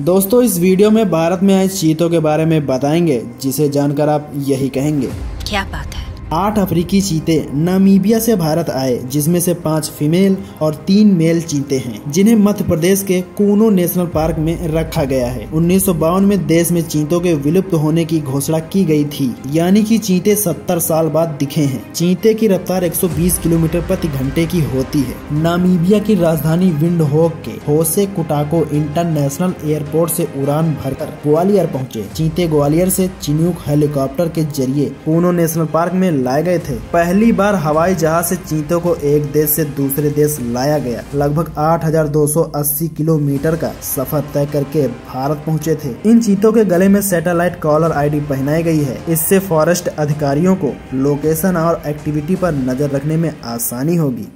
दोस्तों, इस वीडियो में भारत में आए चीतों के बारे में बताएँगे, जिसे जानकर आप यही कहेंगे। क्या बात है? आठ अफ्रीकी चीते नामीबिया से भारत आए, जिसमें से पाँच फीमेल और तीन मेल चीते हैं, जिन्हें मध्य प्रदेश के कूनो नेशनल पार्क में रखा गया है। उन्नीस सौ बावन में देश में चीतों के विलुप्त होने की घोषणा की गई थी, यानी कि चीते 70 साल बाद दिखे हैं। चीते की रफ्तार 120 किलोमीटर प्रति घंटे की होती है। नामीबिया की राजधानी विंड के होसे कुटाको इंटरनेशनल एयरपोर्ट से उड़ान भरकर ग्वालियर पहुँचे। चीते ग्वालियर से चिन्यूक हेलीकॉप्टर के ज़रिए कूनो नेशनल पार्क में लाए गए थे। पहली बार हवाई जहाज़ से चीतों को एक देश से दूसरे देश लाया गया। लगभग 8,280 किलोमीटर का सफ़र तय करके भारत पहुँचे थे। इन चीतों के गले में सैटेलाइट कॉलर आईडी पहनाई गई है। इससे फॉरेस्ट अधिकारियों को लोकेशन और एक्टिविटी पर नज़र रखने में आसानी होगी।